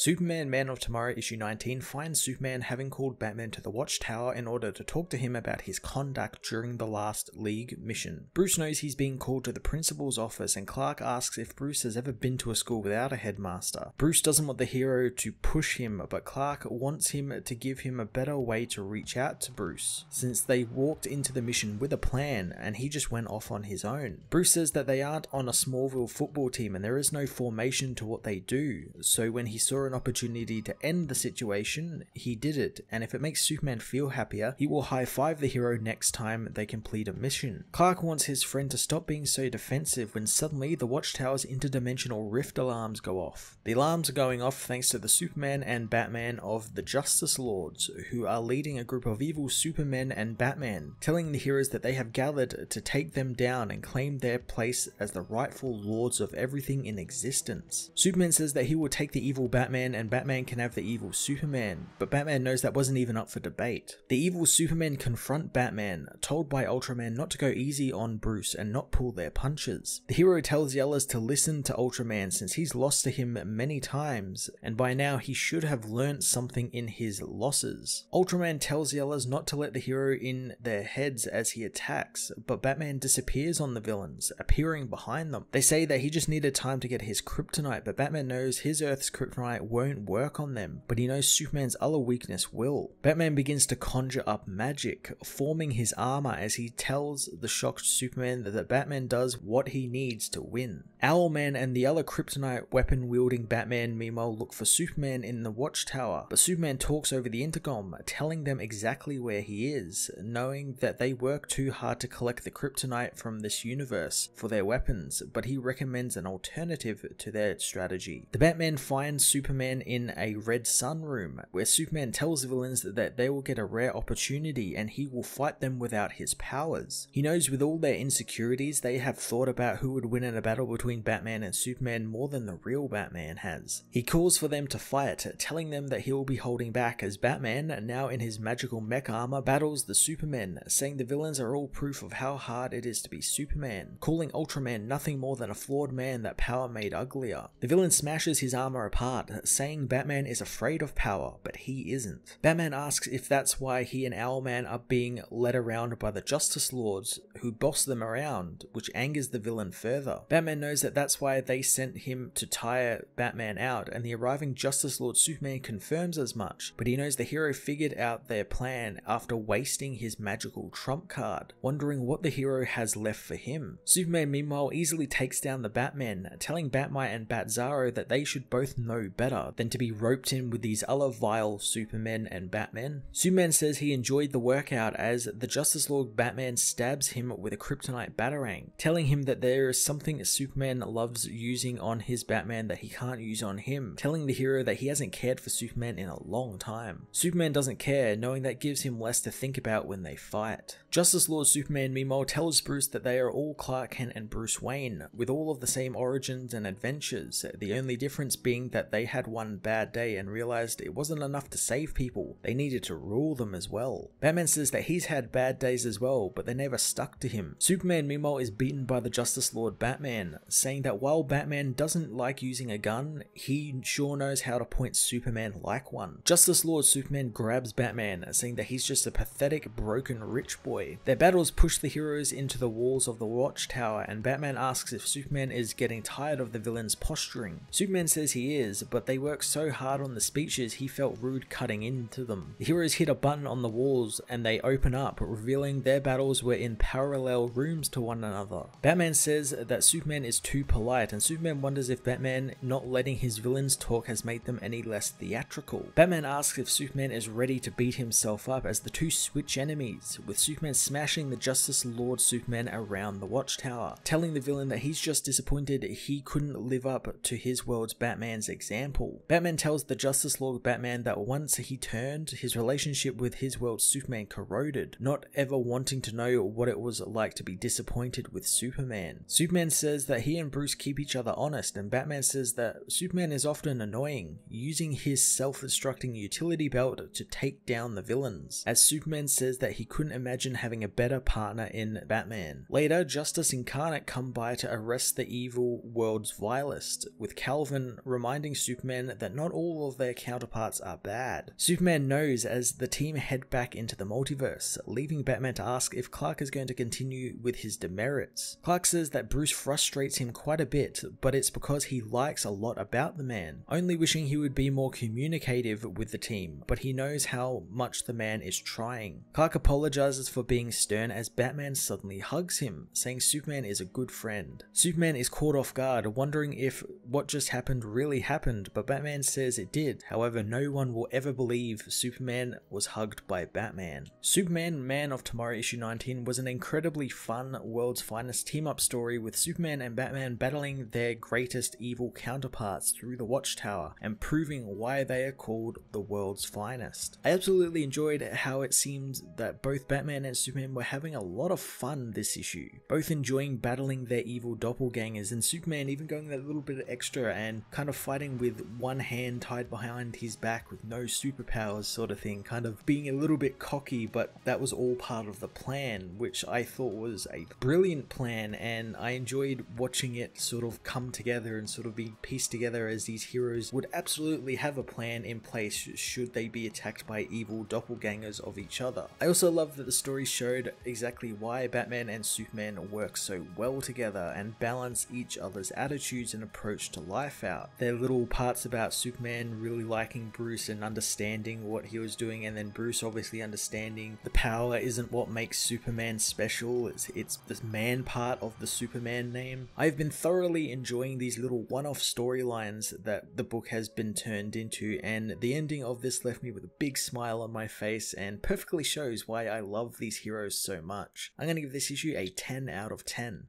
Superman Man of Tomorrow issue 19 finds Superman having called Batman to the Watchtower in order to talk to him about his conduct during the last League mission. Bruce knows he's being called to the principal's office and Clark asks if Bruce has ever been to a school without a headmaster. Bruce doesn't want the hero to push him, but Clark wants him to give him a better way to reach out to Bruce, since they walked into the mission with a plan and he just went off on his own. Bruce says that they aren't on a Smallville football team and there is no formation to what they do, so when he saw an opportunity to end the situation, he did it, and if it makes Superman feel happier, he will high five the hero next time they complete a mission. Clark wants his friend to stop being so defensive when suddenly the Watchtower's interdimensional rift alarms go off. The alarms are going off thanks to the Superman and Batman of the Justice Lords, who are leading a group of evil Supermen and Batman, telling the heroes that they have gathered to take them down and claim their place as the rightful lords of everything in existence. Superman says that he will take the evil Batman and Batman can have the evil Superman, but Batman knows that wasn't even up for debate. The evil Supermen confront Batman, told by Ultraman not to go easy on Bruce and not pull their punches. The hero tells Yellers to listen to Ultraman since he's lost to him many times, and by now he should have learnt something in his losses. Ultraman tells Yellers not to let the hero in their heads as he attacks, but Batman disappears on the villains, appearing behind them. They say that he just needed time to get his kryptonite, but Batman knows his Earth's kryptonite won't work on them, but he knows Superman's other weakness will. Batman begins to conjure up magic, forming his armor as he tells the shocked Superman that Batman does what he needs to win. Owlman and the other kryptonite weapon wielding Batman meanwhile look for Superman in the watchtower, but Superman talks over the intercom, telling them exactly where he is, knowing that they work too hard to collect the kryptonite from this universe for their weapons, but he recommends an alternative to their strategy. The Batman finds Superman in a red sun room, where Superman tells the villains that they will get a rare opportunity and he will fight them without his powers. He knows with all their insecurities, they have thought about who would win in a battle between Batman and Superman more than the real Batman has. He calls for them to fight, telling them that he will be holding back as Batman, now in his magical mech armor, battles the Supermen, saying the villains are all proof of how hard it is to be Superman, calling Ultraman nothing more than a flawed man that power made uglier. The villain smashes his armor apart, saying Batman is afraid of power, but he isn't. Batman asks if that's why he and Owlman are being led around by the Justice Lords, who boss them around, which angers the villain further. Batman knows that that's why they sent him to tire Batman out, and the arriving Justice Lord Superman confirms as much, but he knows the hero figured out their plan after wasting his magical trump card, wondering what the hero has left for him. Superman meanwhile easily takes down the Batman, telling Batmite and Batzaro that they should both know better than to be roped in with these other vile Supermen and Batmen. Superman says he enjoyed the workout as the Justice Lord Batman stabs him with a kryptonite batarang, telling him that there is something Superman loves using on his Batman that he can't use on him, telling the hero that he hasn't cared for Superman in a long time. Superman doesn't care, knowing that gives him less to think about when they fight. Justice Lord Superman meanwhile tells Bruce that they are all Clark Kent and Bruce Wayne, with all of the same origins and adventures, the only difference being that they had one bad day and realized it wasn't enough to save people, they needed to rule them as well. Batman says that he's had bad days as well, but they never stuck to him. Superman meanwhile is beaten by the Justice Lord Batman, saying that while Batman doesn't like using a gun, he sure knows how to point Superman like one. Justice Lord Superman grabs Batman, saying that he's just a pathetic, broken rich boy. Their battles push the heroes into the walls of the Watchtower, and Batman asks if Superman is getting tired of the villain's posturing. Superman says he is, but they work so hard on the speeches he felt rude cutting into them. The heroes hit a button on the walls and they open up, revealing their battles were in parallel rooms to one another. Batman says that Superman is too polite, and Superman wonders if Batman not letting his villains talk has made them any less theatrical. Batman asks if Superman is ready to beat himself up as the two switch enemies, with Superman smashing the Justice Lord Superman around the Watchtower, telling the villain that he's just disappointed he couldn't live up to his world's Batman's example. Batman tells the Justice Lord Batman that once he turned, his relationship with his world's Superman corroded, not ever wanting to know what it was like to be disappointed with Superman. Superman says that he and Bruce keep each other honest, and Batman says that Superman is often annoying, using his self-destructing utility belt to take down the villains. As Superman says that he couldn't imagine having a better partner in Batman. Later, Justice Incarnate come by to arrest the evil world's vilest, with Calvin reminding Superman that not all of their counterparts are bad. Superman knows as the team head back into the multiverse, leaving Batman to ask if Clark is going to continue with his demerits. Clark says that Bruce frustrates him quite a bit, but it's because he likes a lot about the man, only wishing he would be more communicative with the team, but he knows how much the man is trying. Clark apologizes for being stern as Batman suddenly hugs him, saying Superman is a good friend. Superman is caught off guard, wondering if what just happened really happened, but Batman says it did. However, no one will ever believe Superman was hugged by Batman. Superman Man of Tomorrow issue 19 was an incredibly fun, world's finest team up story with Superman and Batman battling their greatest evil counterparts through the Watchtower and proving why they are called the world's finest. I absolutely enjoyed how it seemed that both Batman and Superman were having a lot of fun this issue, both enjoying battling their evil doppelgangers and Superman even going that little bit extra and kind of fighting with one hand tied behind his back with no superpowers sort of thing, kind of being a little bit cocky, but that was all part of the plan, which I thought was a brilliant plan and I enjoyed watching it sort of come together and sort of be pieced together as these heroes would absolutely have a plan in place should they be attacked by evil doppelgangers of each other. I also love that the story showed exactly why Batman and Superman work so well together and balance each other's attitudes and approach to life out. Their little parts about Superman really liking Bruce and understanding what he was doing and then Bruce obviously understanding the power isn't what makes Superman special, it's, it's the man part of the Superman name. I've been thoroughly enjoying these little one-off storylines that the book has been turned into and the ending of this left me with a big smile on my face and perfectly shows why I love these heroes so much. I'm going to give this issue a 10 out of 10.